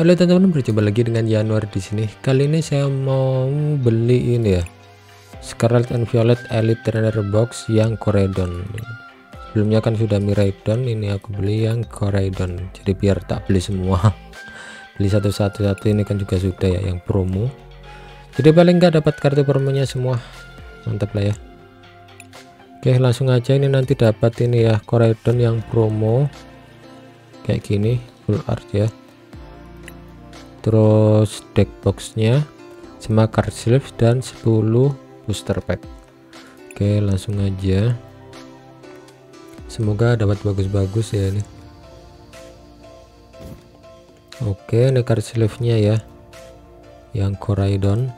Halo teman-teman, berjumpa lagi dengan Januar di sini. Kali ini saya mau beli ini ya. Scarlet and Violet Elite Trainer Box yang Coredon. Sebelumnya kan sudah Miraidon, ini aku beli yang Coredon. Jadi biar tak beli semua. beli satu-satu satu ini kan juga sudah ya yang promo. Jadi paling nggak dapat kartu promonya semua. Mantap lah ya. Oke, langsung aja ini nanti dapat ini ya Coredon yang promo kayak gini full art ya terus deck boxnya sama card sleeve dan 10 booster pack. Oke langsung aja. Semoga dapat bagus-bagus ya ini. Oke ini card sleeve nya ya yang Coraidon.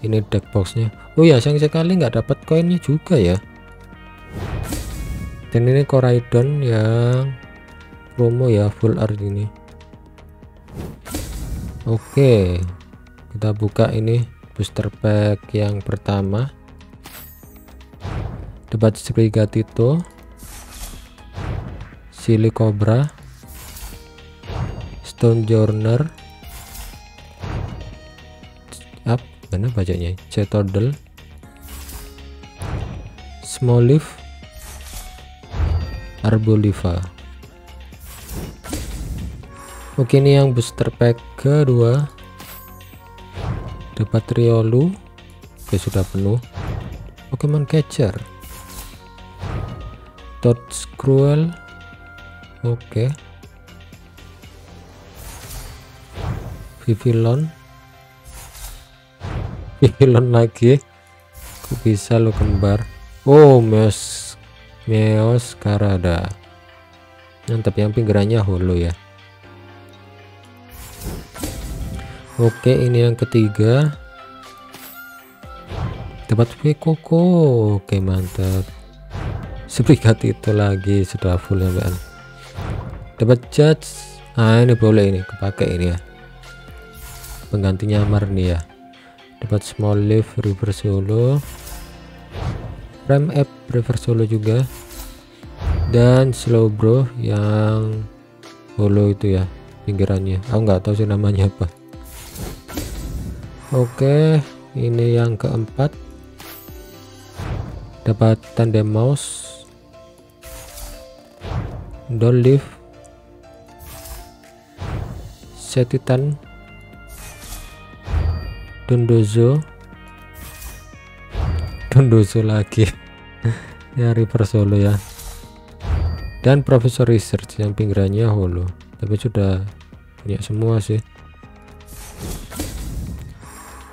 Ini deck boxnya. Oh ya sayang sekali nggak dapat koinnya juga ya. Dan ini Coraidon yang promo ya full art ini Oke kita buka ini booster pack yang pertama. Debat Sprigatito Silly Cobra Stone Journer up mana bacanya Cetodel Small Leaf Arboliva Oke ini yang booster pack kedua. Dapat Riolu. Oke sudah penuh. Pokemon Catcher. Todd Scruel Oke. Vivillon. Vivillon lagi. Kok bisa lo kembar? Oh Meos Meos Karada. Mantap yang pinggirannya holo ya Oke ini yang ketiga. Dapat koko. Oke mantap. Seprikat itu lagi sudah full ya kan dapat judge. Nah ini boleh ini kepake ini ya. Penggantinya Marni ya. Dapat small leaf river solo. Rem app river solo juga. Dan slow bro yang holo itu ya pinggirannya. Aku nggak tahu sih namanya apa Oke, ini yang keempat. Dapat tandem mouse. Dollive. Setitan. Dondozo. Dondozo lagi. ya River Solo ya. Dan Profesor Research yang pinggirannya holo. Tapi sudah punya semua sih.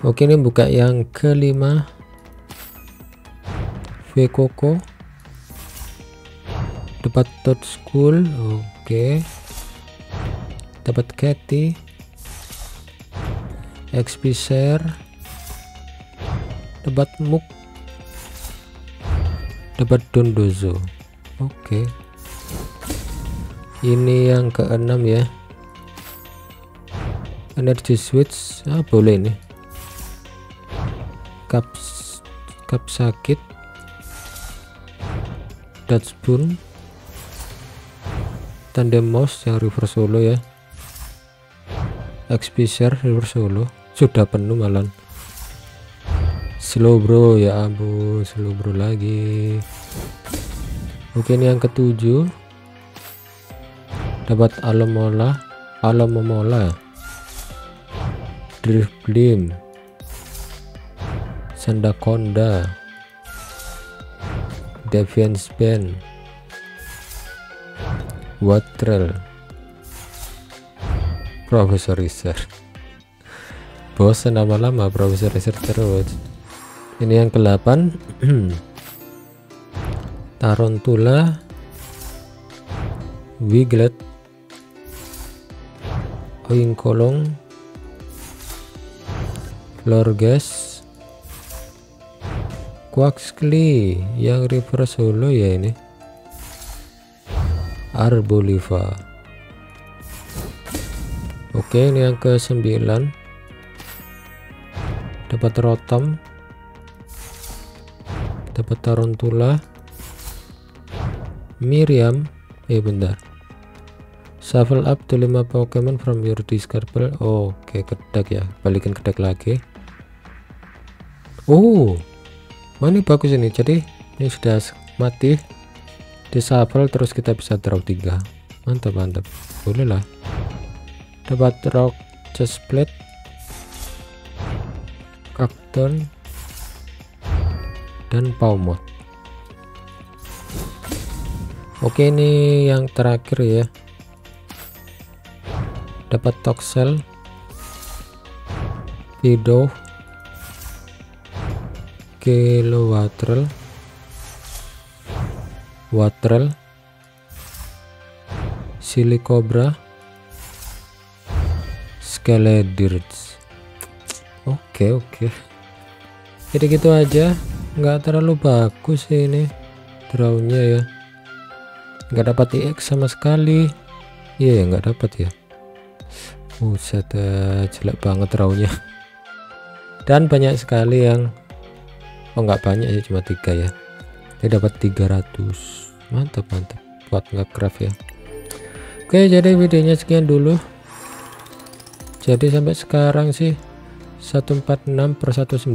Oke ini buka yang kelima. V Coco dapat Todd School oke dapat Cathy. XP Share. Dapat Muk. Dapat Dondozo oke ini yang keenam ya. Energy switch. Ah boleh nih cup cup sakit Dutch spoon tandem mouse yang reverse solo ya. XP share reverse solo sudah penuh malam. Slow bro ya ampun slow bro lagi. Oke ini yang ketujuh. Dapat alamola alamomola drift gleam Sandakonda Deviance Band Watrel Profesor Research. Bosan lama-lama Profesor Research terus. Ini yang ke-8 Tarantula Wiglet Oingkolong Florges Quaxley yang reverse holo ya ini. Arboliva. Oke ini yang ke 9 dapat rotom. Dapat tarantula. Miriam. Eh bentar. Shuffle up to 5 Pokemon from your discard pile oke okay, kedak ya. Balikin kedak lagi. Oh oh ini bagus ini? Jadi ini sudah mati di shuffle terus kita bisa draw 3 mantap mantap. Boleh lah. Dapat rock chest plate kakton dan Paumot oke ini yang terakhir ya. Dapat toxel Vido Kilo Watrel Watrel Silicobra Skeledirge Oke oke. Jadi gitu aja. Nggak terlalu bagus ini drawnya ya. Nggak dapat EX sama sekali. Iya yeah, nggak dapat ya. Buset uh, jelek banget rawnya dan banyak sekali yang oh nggak banyak ya cuma tiga ya. Ini dapat 300 mantap mantap. Buat nge-craft ya. Oke jadi videonya sekian dulu. Jadi sampai sekarang sih 146 per 195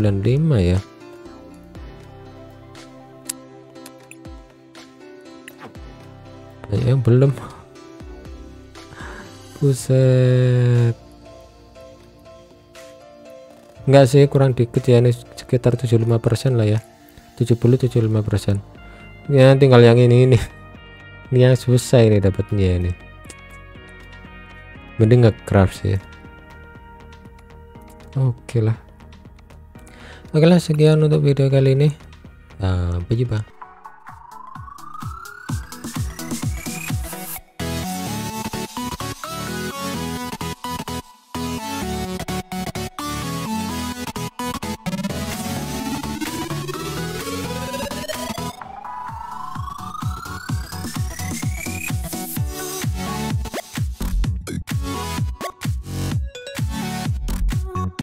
ya. Yang belum. Buset. Enggak sih kurang dikit ya ini sekitar 75% lah ya. 70-75% ya tinggal yang ini ini. Ini yang susah ini dapatnya ini. Mending nge-craft sih oke lah. Oke lah sekian untuk video kali ini. Sampai jumpa